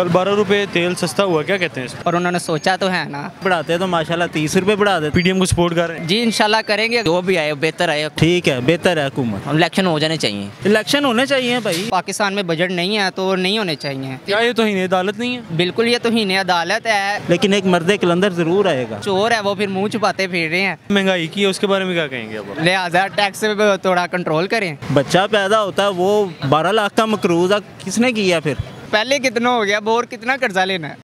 कल बारह रुपए तेल सस्ता हुआ क्या कहते हैं और उन्होंने सोचा तो है ना। बढ़ाते तो माशाल्लाह तीस रुपए बढ़ा देते पीडीएम को सपोर्ट कर रहे हैं? जी इंशाल्लाह करेंगे। जो भी आए बेहतर आए। ठीक है बेहतर है हुकूमत। इलेक्शन हो जाने चाहिए। इलेक्शन होने चाहिए भाई। पाकिस्तान में बजट नहीं है तो नहीं होने चाहिए। क्या ये तो ही अदालत नहीं है? बिल्कुल ये तो ही अदालत है। लेकिन एक मर्द कलंदर ज़रूर आएगा। चोर है वो फिर मुँह छुपाते फिर रहे हैं। महँगाई की है उसके बारे में क्या कहेंगे लिहाजा टैक्स थोड़ा कंट्रोल करें। बच्चा पैदा होता है वो बारह लाख का मकरूजा किसने किया फिर? पहले कितना हो गया अब और कितना कर्जा लेना है?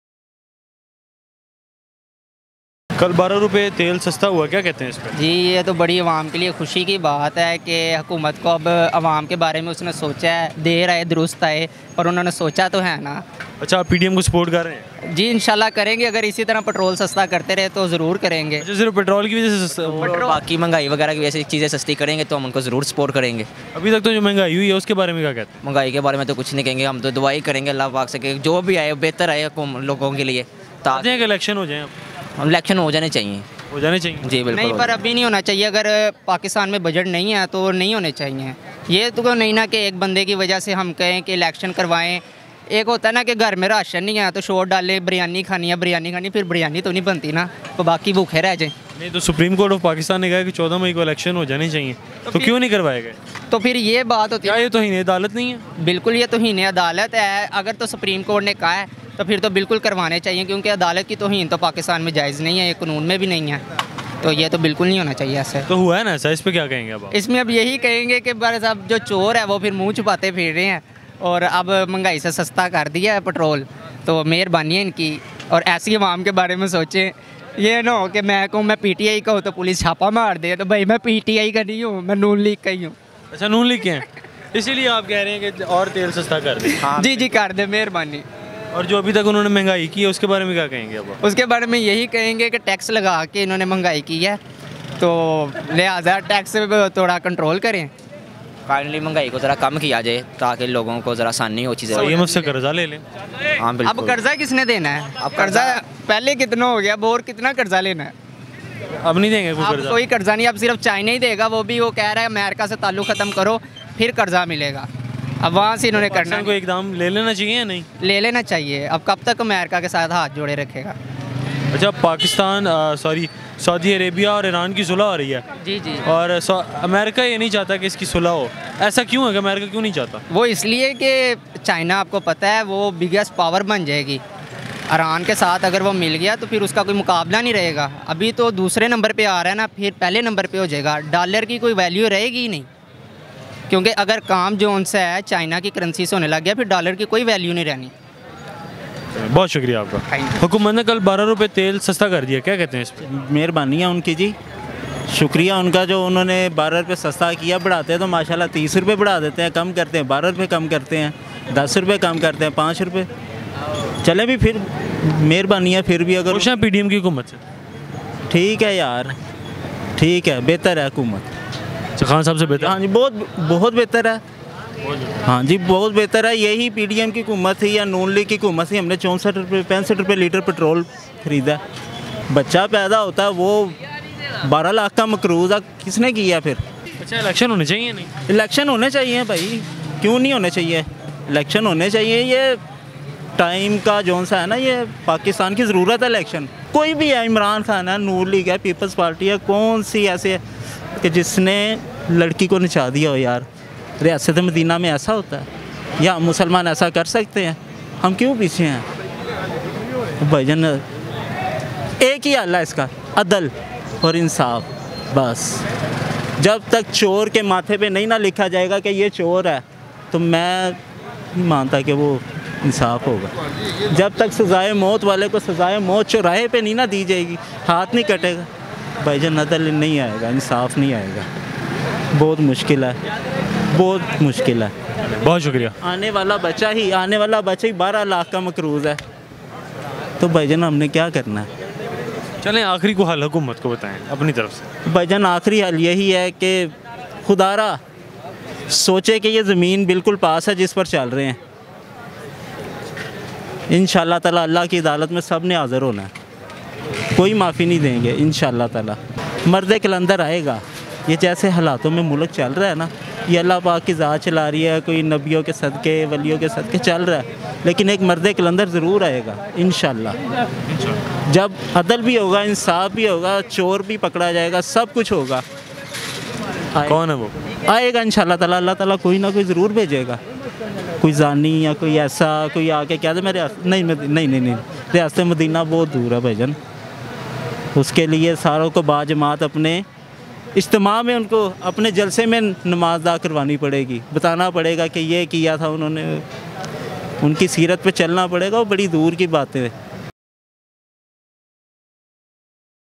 कल बारह रुपए तेल सस्ता हुआ क्या कहते हैं इस पर जी ये तो बड़ी आवाम के लिए खुशी की बात है कि हुकूमत को अब आवाम के बारे में उसने सोचा है देर आए दुरुस्त आए और उन्होंने सोचा तो है ना। अच्छा आप पीडीएम को सपोर्ट कर रहे हैं? जी इंशाल्लाह करेंगे अगर इसी तरह पेट्रोल सस्ता करते रहे तो ज़रूर करेंगे। अच्छा सिर्फ़ पेट्रोल की वजह से बाकी महँगाई वगैरह की वजह से चीज़ें सस्ती करेंगे तो हम उनको ज़रूर सपोर्ट करेंगे। अभी तक तो जो महँगाई हुई है उसके बारे में क्या कहते हैं? महँगाई के बारे में तो कुछ नहीं कहेंगे हम तो दुआई करेंगे अल्लाह पाक से जो भी आए बेहतर आए लोगों के लिए। ताकि इलेक्शन हो जाए इलेक्शन हो जाने चाहिए। हो जाने चाहिए। जी बिल्कुल नहीं पर अभी नहीं होना चाहिए। अगर पाकिस्तान में बजट नहीं है तो नहीं होने चाहिए। ये तो नहीं ना कि एक बंदे की वजह से हम कहें कि इलेक्शन करवाएँ। एक होता है ना कि घर में राशन नहीं है तो शोर डाले बिरयानी खानी है बिरयानी खानी फिर बिरयानी तो नहीं बनती ना। तो बाकी भूखे रह जाए। नहीं तो सुप्रीम कोर्ट ऑफ़ पाकिस्तान ने कहा कि चौदह मई को इलेक्शन हो जाने चाहिए। तो क्यों नहीं करवाए गए? तो फिर ये बात होती है ये तो ही अदालत नहीं है? बिल्कुल ये तोहन अदालत है। अगर तो सुप्रीम कोर्ट ने कहा है तो फिर तो बिल्कुल करवाने चाहिए क्योंकि अदालत की तोहन तो पाकिस्तान में जायज़ नहीं है ये कानून में भी नहीं है। तो ये तो बिल्कुल नहीं होना चाहिए ऐसे। तो हुआ है ना ऐसा? इस पे क्या कहेंगे अब इसमें अब यही कहेंगे कि बस अब जो चोर है वो फिर मुँह छुपाते फिर रहे हैं। और अब महँगाई से सस्ता कर दिया है पेट्रोल तो मेहरबानी है इनकी। और ऐसी आवाम के बारे में सोचें ये ना हो कि मैं कहूँ मैं पीटीआई का हूँ तो पुलिस छापा मार दे तो भाई मैं पीटीआई का नहीं हूँ मैं नून लीग का ही हूँ। अच्छा नून लिख के हैं? इसीलिए आप कह रहे हैं कि और तेल सस्ता कर दें। जी जी कर दे मेहरबानी। और जो अभी तक उन्होंने महँगाई की है उसके बारे में क्या कहेंगे अब उसके बारे में यही कहेंगे कि टैक्स लगा के इन्होंने महँगाई की है। तो लिहाजा टैक्स थोड़ा कंट्रोल करें। फाइनली महँगाई को ज़रा कम किया जाए ताकि लोगों को ज़रा आसानी हो चीज़ें। IMF से कर्जा ले लें। हाँ अब कर्जा किसने देना है? अब कर्जा पहले कितना हो गया अब और कितना कर्जा लेना है? अब नहीं देंगे कोई अब कर्जा। कोई कर्जा नहीं अब सिर्फ़ चाइना ही देगा वो भी वो कह रहा है अमेरिका से ताल्लुक ख़त्म करो फिर कर्जा मिलेगा। अब वहाँ से इन्होंने करना को एकदम ले लेना चाहिए या नहीं? ले लेना चाहिए। अब कब तक अमेरिका के साथ हाथ जोड़े रखेगा? अच्छा पाकिस्तान सॉरी सऊदी अरेबिया और ईरान की सुलह हो रही है। जी जी। और अमेरिका ये नहीं चाहता कि इसकी सुलह हो। ऐसा क्यों है कि अमेरिका क्यों नहीं चाहता? वो इसलिए कि चाइना आपको पता है वो बिगेस्ट पावर बन जाएगी। ईरान के साथ अगर वो मिल गया तो फिर उसका कोई मुकाबला नहीं रहेगा। अभी तो दूसरे नंबर पे आ रहा है ना फिर पहले नंबर पे हो जाएगा। डॉलर की कोई वैल्यू रहेगी ही नहीं। क्योंकि अगर काम जो उनसे है चाइना की करेंसी से होने लग गया फिर डॉलर की कोई वैल्यू नहीं रहनी। बहुत शुक्रिया आपका। हुकूमत ने कल बारह रुपये तेल सस्ता कर दिया क्या कहते हैं इस पर मेहरबानी है उनकी जी। शुक्रिया उनका जो उन्होंने बारह रुपये सस्ता किया बढ़ाते हैं तो माशाल्लाह तीस रुपये बढ़ा देते हैं कम करते हैं बारह रुपये कम करते हैं दस रुपये कम करते हैं पाँच रुपये चले भी फिर मेहरबानी है फिर भी अगर पी हैं पीडीएम की हुकूमत से? ठीक है यार ठीक है बेहतर है हुकूमत। अच्छा खान साहब से बेहतर? हाँ जी बहुत बहुत बेहतर है। हाँ जी बहुत बेहतर है। यही पी पीडीएम की हुकूमत थी या नून लीग की हुकूमत थी हमने चौंसठ रुपये पैंसठ रुपये लीटर पेट्रोल खरीदा बच्चा पैदा होता है वो बारह लाख का मकरूज है। किसने किया फिर? अच्छा इलेक्शन होने चाहिए नहीं? इलेक्शन होने चाहिए भाई। क्यों नहीं होने चाहिए? इलेक्शन होने चाहिए। ये टाइम का जौन सा है ना ये पाकिस्तान की ज़रूरत है इलेक्शन कोई भी है इमरान खान है नूर लीग है पीपल्स पार्टी है कौन सी ऐसे कि जिसने लड़की को नचा दिया हो यार, रियासत मदीना में ऐसा होता है? या मुसलमान ऐसा कर सकते हैं? हम क्यों पीछे हैं? भाईजान, एक ही हल है इसका, अदल और इंसाफ, बस। जब तक चोर के माथे पे नहीं ना लिखा जाएगा कि ये चोर है तो मैं नहीं मानता कि वो इंसाफ होगा। जब तक सजाए मौत वाले को सजाए मौत चौराहे पे नहीं ना दी जाएगी, हाथ नहीं कटेगा। भाईजान अदल नहीं आएगा इंसाफ नहीं आएगा। बहुत मुश्किल है बहुत मुश्किल है। बहुत शुक्रिया। आने वाला बच्चा ही आने वाला बच्चा ही बारह लाख का मकरूज है। तो भाईजान हमने क्या करना है? चलें आखिरी को हल हुकूमत को बताएँ अपनी तरफ़ से। भाईजान आखिरी हल यही है कि खुदारा सोचे कि ये ज़मीन बिल्कुल पास है जिस पर चल रहे हैं। इन ताला अल्लाह की अदालत में सबने हाज़िर होना है। कोई माफ़ी नहीं देंगे इन ताला। मर्द कलंदर आएगा। ये जैसे हालातों में मुल्क चल रहा है ना ये अल्लाह पाक की ज़ात चला रही है कोई नबियों के सदक़े वलियों के सदक़े चल रहा है। लेकिन एक मर्द कलंदर ज़रूर आएगा इन जब अदल भी होगा इंसाफ भी होगा चोर भी पकड़ा जाएगा सब कुछ होगा। कौन है वो? आएगा इन ताला। अल्लाह ताला कोई ना कोई ज़रूर भेजेगा। कोई जानी या कोई ऐसा कोई आके क्या मेरे रियास- नहीं मद- नहीं नहीं नहीं। रियासत मदीना बहुत दूर है भाईजान उसके लिए सारों को बाजमात अपने इज्तम में उनको, अपने जलसे में नमाज़ अदा करवानी पड़ेगी। बताना पड़ेगा कि ये किया था उन्होंने। उनकी सीरत पे चलना पड़ेगा, वो बड़ी दूर की बातें हैं।